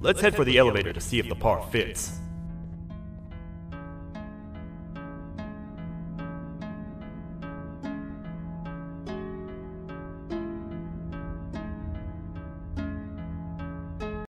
Let's head for the elevator to see if the par fits.